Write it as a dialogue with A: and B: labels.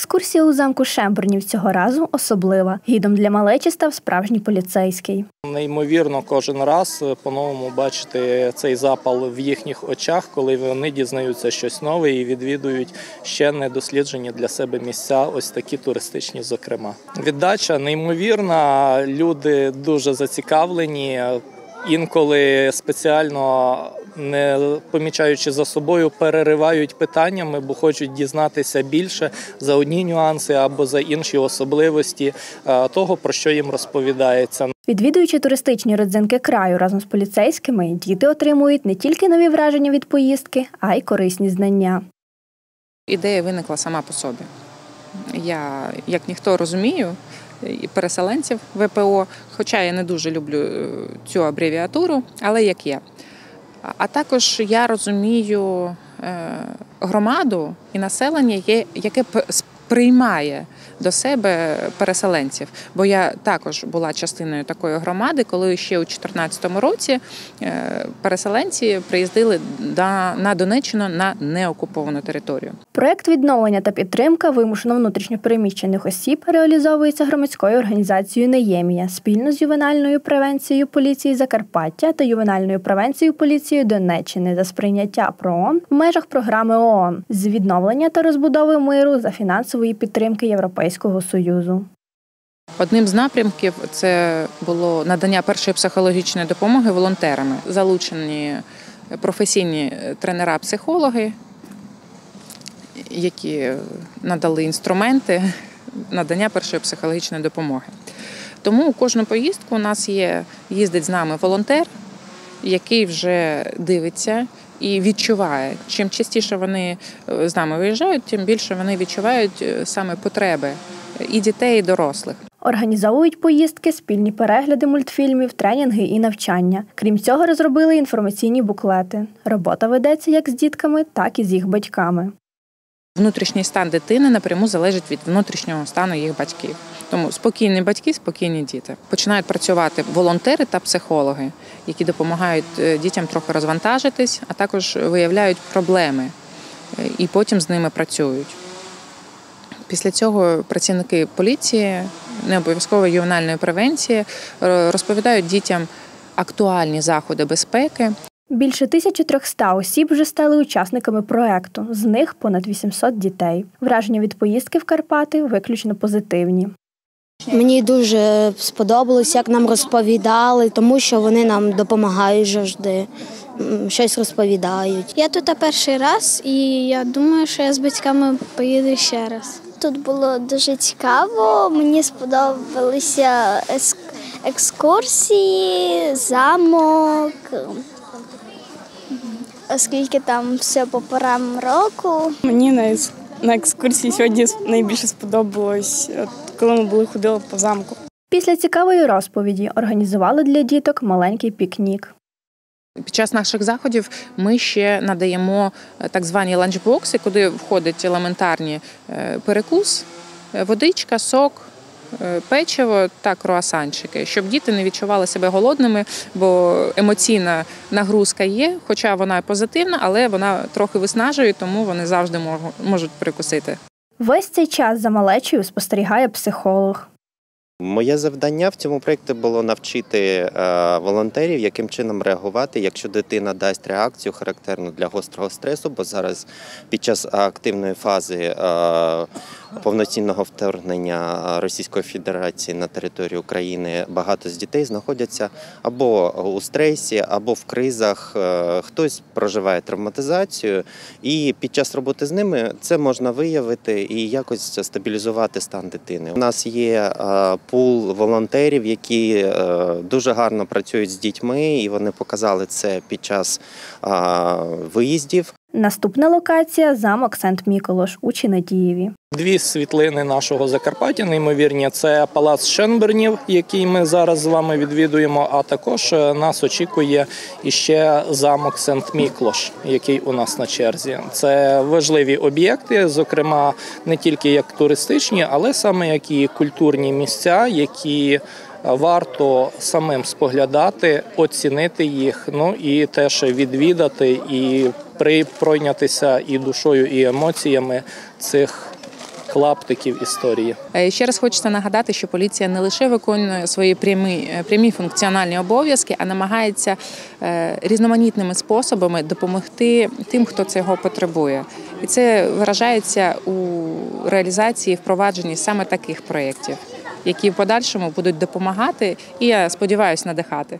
A: Екскурсія у замку Шембурнів цього разу особлива. Гідом для малечі став справжній поліцейський.
B: Неймовірно, кожен раз е, по-новому бачити цей запал в їхніх очах, коли вони дізнаються щось нове і відвідують ще недосліджені для себе місця, ось такі туристичні, зокрема. Віддача неймовірна, люди дуже зацікавлені. Інколи спеціально не помічаючи за собою, переривають питаннями, бо хочуть дізнатися більше за одні нюанси або за інші особливості е, того, про що їм розповідається.
A: Відвідуючи туристичні родзинки краю разом з поліцейськими, діти отримують не тільки нові враження від поїздки, а й корисні знання.
C: Ідея виникла сама по собі. Я, як ніхто розумію, і переселенців ВПО, хоча я не дуже люблю е, цю абревіатуру, але як є. А- також я розумію е, громаду і населення, яке п- сприймає до себе переселенців. Бо я також була частиною такої громади, коли ще у 2014 році е, переселенці приїздили на Донеччину на неокуповану територію.
A: Проект відновлення та підтримка вимушено внутрішньопереміщених осіб реалізовується громадською організацією Неємія спільно з ювенальною превенцією поліції Закарпаття та ювенальною превенцією поліції Донеччини за сприйняття ПРООН в межах програми ООН з відновлення та розбудови миру за фінансової підтримки Європейського союзу.
C: Одним з напрямків це було надання першої психологічної допомоги волонтерами. Залучені професійні тренера-психологи, які надали інструменти надання першої психологічної допомоги. Тому у кожну поїздку у нас є їздить з нами волонтер, який вже дивиться і відчуває. Чим частіше вони е, з нами виїжджають, тим більше вони відчувають е, саме потреби і дітей, і дорослих.
A: Організовують поїздки, спільні перегляди мультфільмів, тренінги і навчання. Крім цього, розробили інформаційні буклети. Робота ведеться як з дітками, так і з їх батьками.
C: Внутрішній стан дитини напряму залежить від внутрішнього стану їх батьків. Тому спокійні батьки, спокійні діти. Починають працювати волонтери та психологи, які допомагають е, дітям трохи розвантажитись, а також виявляють проблеми е, і потім з ними працюють. Після цього працівники поліції, не обов'язково ювенальної превенції, е, розповідають дітям актуальні заходи безпеки,
A: Більше 1300 осіб вже стали учасниками проекту, з них понад 800 дітей. Враження від поїздки в Карпати виключно позитивні.
D: Мені дуже сподобалось, як нам розповідали, тому що вони нам допомагають завжди, щось розповідають.
E: Я тут перший раз, і я думаю, що я з батьками поїду ще раз.
F: Тут було дуже цікаво. Мені сподобалися екскурсії, замок, оскільки там все по порам року.
G: Мені на, на екскурсії сьогодні найбільше сподобалось, от коли ми були ходили по замку.
A: Після цікавої розповіді організували для діток маленький пікнік.
C: Під час наших заходів ми ще надаємо е, так звані ланчбокси, куди входять елементарні е, перекус, е, водичка, сок. Е, Печиво та круасанчики, щоб діти не відчували себе голодними, бо емоційна нагрузка є, хоча вона позитивна, але вона трохи виснажує, тому вони завжди можу- можуть прикусити.
A: Весь цей час за малечею спостерігає психолог.
H: Моє завдання в цьому проєкті було навчити е, волонтерів, яким чином реагувати, якщо дитина дасть реакцію характерну для гострого стресу, бо зараз під час активної фази е, повноцінного вторгнення Російської Федерації на територію України багато з дітей знаходяться або у стресі, або в кризах. Е, Хтось проживає травматизацію, і під час роботи з ними це можна виявити і якось стабілізувати стан дитини. У нас є пул волонтерів, які е, дуже гарно працюють з дітьми, і вони показали це під час виїздів.
A: Наступна локація замок Сент-Міколош у Чинадієві.
B: Дві світлини нашого Закарпаття, неймовірні, це палац Шенбернів, який ми зараз з вами відвідуємо. А також е, нас очікує іще замок Сент-Міклош, який у нас на черзі. Це важливі об'єкти, зокрема не тільки як туристичні, але саме як і культурні місця, які варто самим споглядати, оцінити їх, ну і теж відвідати і пройнятися і душою, і емоціями цих клаптиків історії.
C: Е, Ще раз хочеться нагадати, що поліція не лише виконує свої прямі, е, прямі функціональні обов'язки, а намагається е, різноманітними способами допомогти тим, хто цього потребує. І це виражається у реалізації впровадженні саме таких проєктів, які в подальшому будуть допомагати і я сподіваюся надихати.